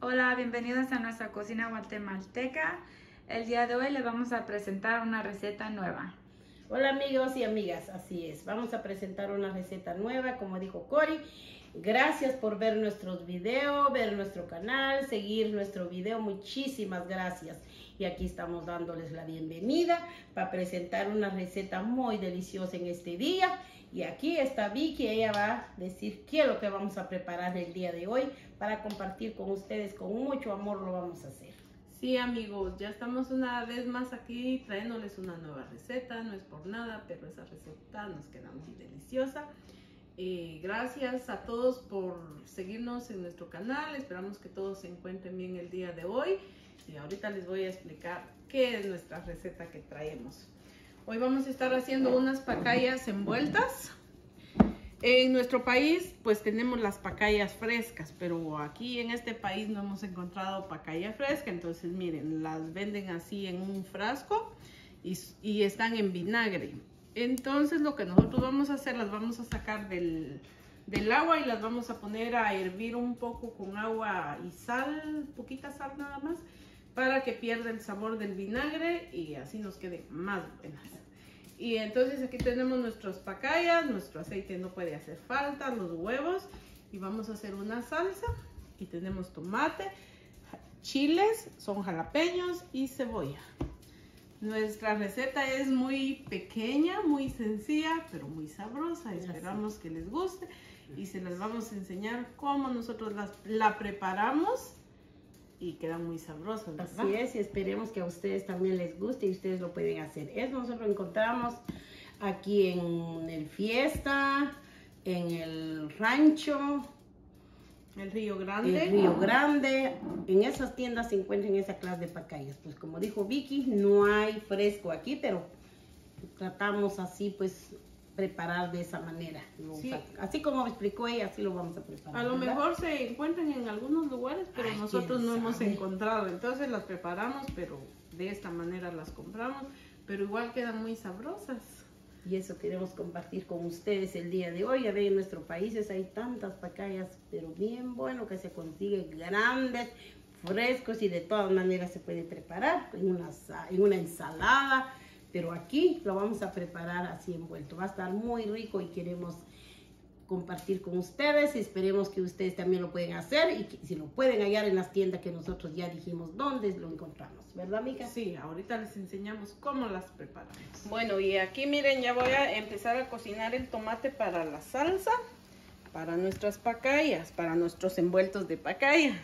Hola, bienvenidos a nuestra cocina guatemalteca. El día de hoy les vamos a presentar una receta nueva. Hola amigos y amigas, así es, vamos a presentar una receta nueva, como dijo Cori. Gracias por ver nuestros videos, ver nuestro canal, seguir nuestro video, muchísimas gracias. Y aquí estamos dándoles la bienvenida para presentar una receta muy deliciosa en este día. Y aquí está Vicky, ella va a decir qué es lo que vamos a preparar el día de hoy para compartir con ustedes, con mucho amor lo vamos a hacer. Sí amigos, ya estamos una vez más aquí trayéndoles una nueva receta, no es por nada, pero esa receta nos queda muy deliciosa. Eh, gracias a todos por seguirnos en nuestro canal, esperamos que todos se encuentren bien el día de hoy y ahorita les voy a explicar qué es nuestra receta que traemos. Hoy vamos a estar haciendo unas pacayas envueltas. En nuestro país pues tenemos las pacayas frescas, pero aquí en este país no hemos encontrado pacaya fresca, entonces miren, las venden así en un frasco y, están en vinagre. Entonces lo que nosotros vamos a hacer, las vamos a sacar del, del agua y las vamos a poner a hervir un poco con agua y sal, poquita sal nada más, para que pierda el sabor del vinagre y así nos quede más buenas. Y entonces aquí tenemos nuestros pacayas, nuestro aceite no puede hacer falta, los huevos y vamos a hacer una salsa y tenemos tomate, chiles, son jalapeños y cebolla. Nuestra receta es muy pequeña, muy sencilla, pero muy sabrosa. Esperamos que les guste y se las vamos a enseñar cómo nosotros la preparamos y quedan muy sabrosos. Así es, y esperemos que a ustedes también les guste y ustedes lo pueden hacer. Eso nosotros encontramos aquí en el Fiesta, en el Rancho, el Río Grande. El Río Grande. En esas tiendas se encuentran esa clase de pacayas. Pues como dijo Vicky, no hay fresco aquí, pero tratamos así pues preparar de esa manera. Así como explicó ella, así lo vamos a preparar. A lo mejor se encuentran en algunos lugares, pero nosotros no hemos encontrado. Entonces las preparamos, pero de esta manera las compramos, pero igual quedan muy sabrosas. Y eso queremos compartir con ustedes el día de hoy. A ver, en nuestros países hay tantas pacayas, pero bien bueno que se consigue grandes, frescos y de todas maneras se puede preparar en una, en una ensalada pero aquí lo vamos a preparar así envuelto. Va a estar muy rico y queremos compartir con ustedes. Esperemos que ustedes también lo pueden hacer y que, si lo pueden hallar en las tiendas que nosotros ya dijimos dónde lo encontramos. ¿Verdad, amiga? Sí, ahorita les enseñamos cómo las preparamos. Bueno, y aquí miren, ya voy a empezar a cocinar el tomate para la salsa, para nuestras pacayas, para nuestros envueltos de pacaya.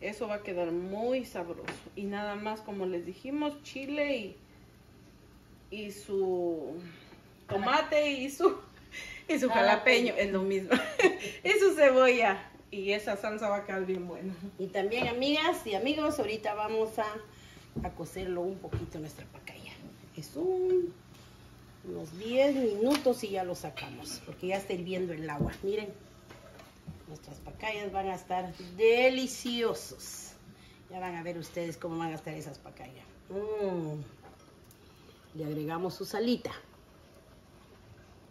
Eso va a quedar muy sabroso. Y nada más, como les dijimos, chile y y su tomate y su, y su jalapeño, es lo mismo. y su cebolla. Y esa salsa va a quedar bien buena. Y también, amigas y amigos, ahorita vamos a, a cocerlo un poquito nuestra pacaya. Es un, unos 10 minutos y ya lo sacamos, porque ya está hirviendo el agua. Miren, nuestras pacayas van a estar deliciosos. Ya van a ver ustedes cómo van a estar esas pacayas. Mmm le agregamos su salita.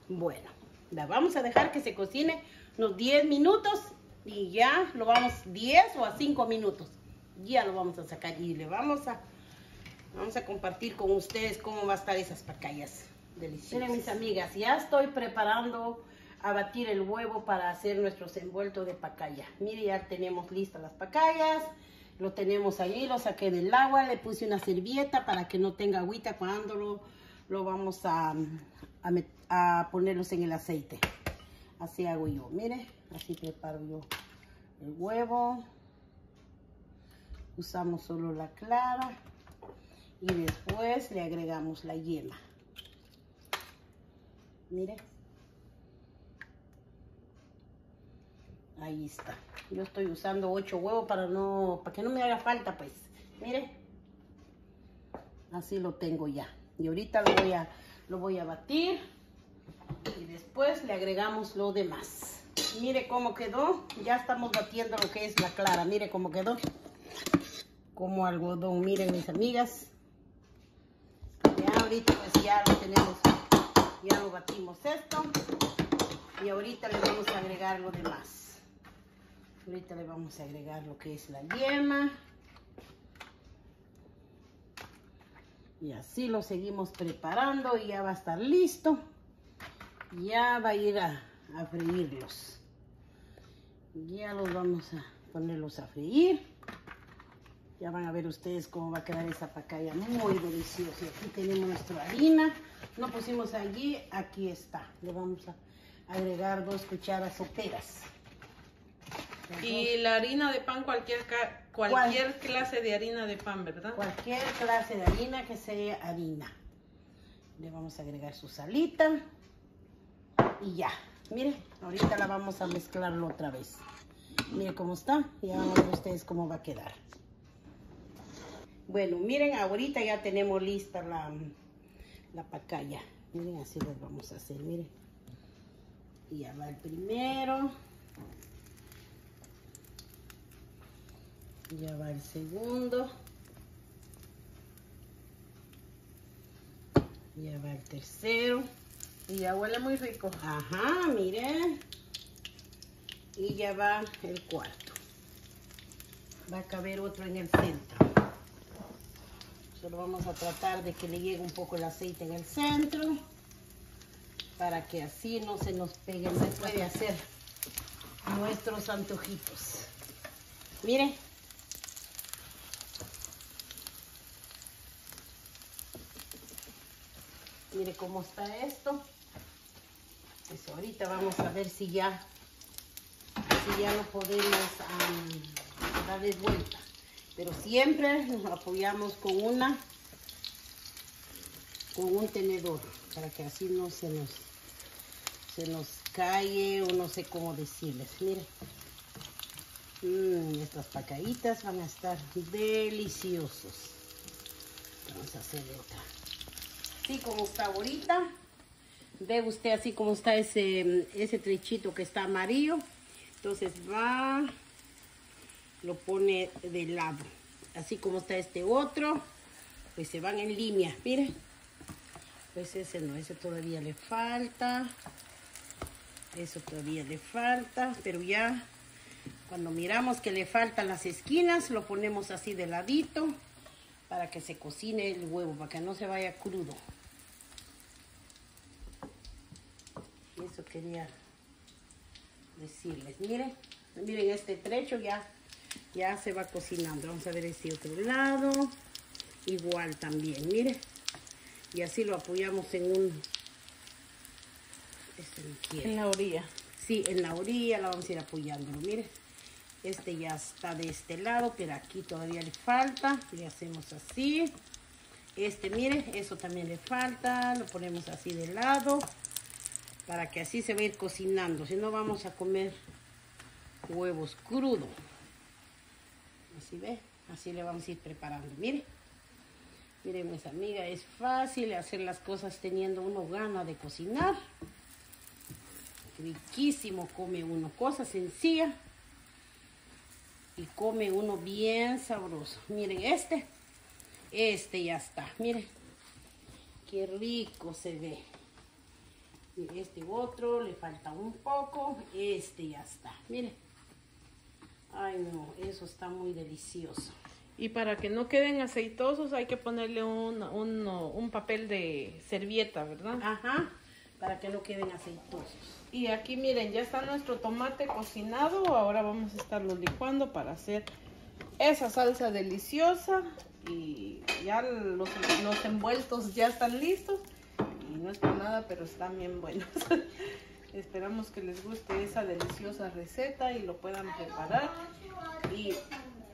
Bueno, la vamos a dejar que se cocine unos 10 minutos y ya lo vamos 10 o a 5 minutos. Ya lo vamos a sacar y le vamos a vamos a compartir con ustedes cómo va a estar esas pacayas deliciosas. Miren mis amigas, ya estoy preparando a batir el huevo para hacer nuestros envueltos de pacaya. Miren, ya tenemos listas las pacayas. Lo tenemos ahí, lo saqué del agua, le puse una servilleta para que no tenga agüita cuando lo, lo vamos a, a, ponerlos en el aceite. Así hago yo, mire, así preparo yo el huevo. Usamos solo la clara y después le agregamos la yema. Mire. Ahí está. Yo estoy usando 8 huevos para no para que no me haga falta, pues. Mire. Así lo tengo ya. Y ahorita lo voy a lo voy a batir y después le agregamos lo demás. Mire cómo quedó. Ya estamos batiendo lo que es la clara. Mire cómo quedó. Como algodón. Miren mis amigas. Ya ahorita pues ya lo tenemos. Ya lo batimos esto. Y ahorita le vamos a agregar lo demás. Ahorita le vamos a agregar lo que es la yema. Y así lo seguimos preparando y ya va a estar listo. Ya va a ir a, freírlos. Ya los vamos a ponerlos a freír. Ya van a ver ustedes cómo va a quedar esa pacaya muy deliciosa. Aquí tenemos nuestra harina. No pusimos allí, aquí está. Le vamos a agregar dos cucharas soperas. Y la harina de pan, cualquier, cualquier clase de harina de pan, ¿verdad? Cualquier clase de harina que sea harina. Le vamos a agregar su salita. Y ya. Mire, ahorita la vamos a mezclarlo otra vez. Mire cómo está. Ya van a ver ustedes cómo va a quedar. Bueno, miren, ahorita ya tenemos lista la, la pacaya. Miren, así les vamos a hacer, miren. Y ya va el primero. Ya va el segundo. Ya va el tercero. Y ya huele muy rico. Ajá, miren. Y ya va el cuarto. Va a caber otro en el centro. Solo vamos a tratar de que le llegue un poco el aceite en el centro. Para que así no se nos pegue. No puede hacer nuestros antojitos. Miren. Mire cómo está esto. Pues ahorita vamos a ver si ya, si ya lo podemos am, dar de vuelta. Pero siempre nos apoyamos con una, con un tenedor, para que así no se nos, se nos cae o no sé cómo decirles. Miren. Mm, estas pacaditas van a estar deliciosos. Vamos a hacerle otra. Así como está ahorita. Ve usted así como está ese, ese trechito que está amarillo. Entonces va, lo pone de lado. Así como está este otro, pues se van en línea. Mire, pues ese no, ese todavía le falta. Eso todavía le falta, pero ya cuando miramos que le faltan las esquinas, lo ponemos así de ladito para que se cocine el huevo, para que no se vaya crudo. Eso quería decirles. Miren, miren este trecho ya, ya se va cocinando. Vamos a ver este otro lado. Igual también, miren. Y así lo apoyamos en un... Este no quiere. En la orilla. Sí, en la orilla la vamos a ir apoyándolo. Mire, este ya está de este lado, pero aquí todavía le falta. Le hacemos así. Este, mire, eso también le falta. Lo ponemos así de lado. Para que así se va a ir cocinando. Si no, vamos a comer huevos crudos. Así ve, así le vamos a ir preparando. Mire, miren mis amigas, es fácil hacer las cosas teniendo uno gana de cocinar riquísimo come uno, cosa sencilla y come uno bien sabroso. Miren este, este ya está, miren, qué rico se ve. Y este otro le falta un poco, este ya está, miren. Ay no, eso está muy delicioso. Y para que no queden aceitosos hay que ponerle un, un, un papel de servilleta, ¿verdad? Ajá, para que no queden aceitosos. Y aquí miren, ya está nuestro tomate cocinado. Ahora vamos a estarlo licuando para hacer esa salsa deliciosa. Y ya los, los envueltos ya están listos. No es por nada, pero están bien buenos. Esperamos que les guste esa deliciosa receta y lo puedan preparar. Y,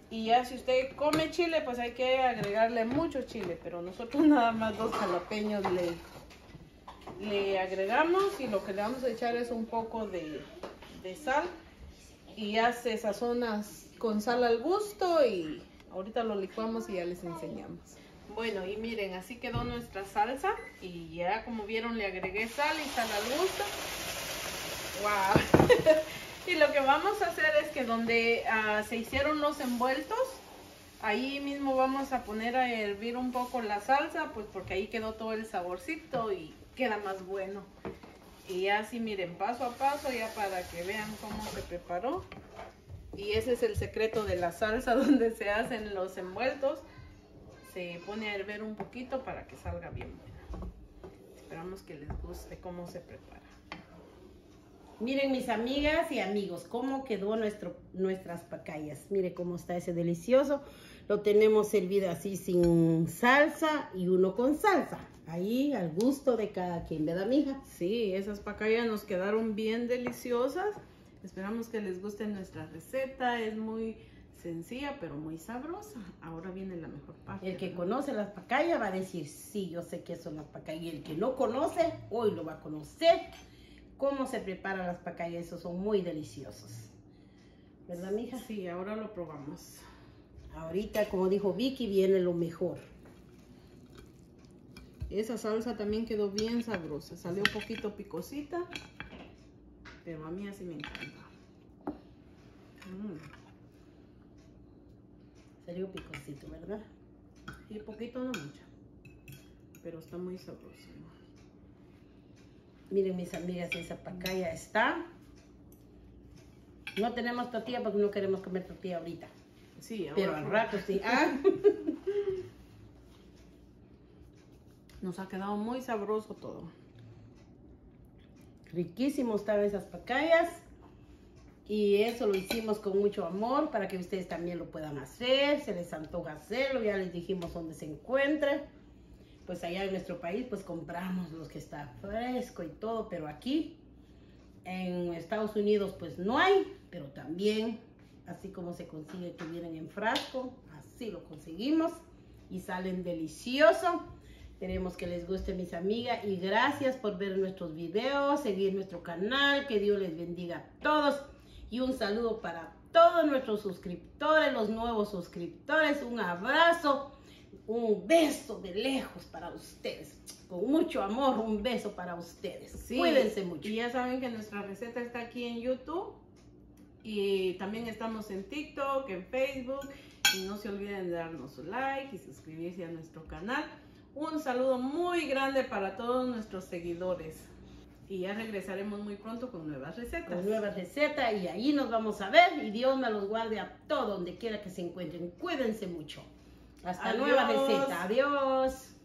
y ya si usted come chile, pues hay que agregarle mucho chile. Pero nosotros nada más dos jalapeños le le agregamos y lo que le vamos a echar es un poco de, de sal y ya se sazonas con sal al gusto y ahorita lo licuamos y ya les enseñamos. Bueno, y miren, así quedó nuestra salsa y ya como vieron le agregué sal y sal al gusto. ¡Wow! y lo que vamos a hacer es que donde ah, se hicieron los envueltos, ahí mismo vamos a poner a hervir un poco la salsa, pues porque ahí quedó todo el saborcito y queda más bueno. Y así miren, paso a paso, ya para que vean cómo se preparó. Y ese es el secreto de la salsa donde se hacen los envueltos. Se pone a hervir un poquito para que salga bien buena. Esperamos que les guste cómo se prepara. Miren mis amigas y amigos, cómo quedó nuestro, nuestras pacayas. Mire cómo está ese delicioso. Lo tenemos servido así sin salsa y uno con salsa. Ahí al gusto de cada quien, ¿verdad, mija? Sí, esas pacayas nos quedaron bien deliciosas. Esperamos que les guste nuestra receta. Es muy sencilla, pero muy sabrosa. Ahora viene la mejor parte. El que conoce las pacayas va a decir, sí, yo sé qué son las pacayas. Y el que no conoce, hoy lo va a conocer. Cómo se preparan las pacayas, esos son muy deliciosos. ¿Verdad, mija? Sí, ahora lo probamos. Ahorita, como dijo Vicky, viene lo mejor. Esa salsa también quedó bien sabrosa. Salió un poquito picosita, pero a mí así me encanta. Mm. Salió picosito, ¿verdad? Y poquito, no mucho. Pero está muy sabroso. Miren mis amigas, esa pacaya está. No tenemos tortilla porque no queremos comer tortilla ahorita. Sí, ahora Pero al rato sí. Ah, Nos ha quedado muy sabroso todo. riquísimo están esas pacayas. Y eso lo hicimos con mucho amor para que ustedes también lo puedan hacer. Se les antoja hacerlo. Ya les dijimos dónde se encuentre. Pues allá en nuestro país pues compramos los que está fresco y todo. Pero aquí en Estados Unidos pues no hay. Pero también así como se consigue que vienen en frasco. Así lo conseguimos. Y salen deliciosos. Esperemos que les guste mis amigas y gracias por ver nuestros videos, seguir nuestro canal, que Dios les bendiga a todos y un saludo para todos nuestros suscriptores, los nuevos suscriptores, un abrazo, un beso de lejos para ustedes, con mucho amor, un beso para ustedes. Sí, Cuídense mucho. Y ya saben que nuestra receta está aquí en YouTube. Y también estamos en TikTok, en Facebook. Y no se olviden de darnos su like y suscribirse a nuestro canal. Un saludo muy grande para todos nuestros seguidores. Y ya regresaremos muy pronto con nuevas recetas. Con nueva receta y ahí nos vamos a ver y Dios me los guarde a todo donde quiera que se encuentren. Cuídense mucho. Hasta Adiós. nueva receta. Adiós.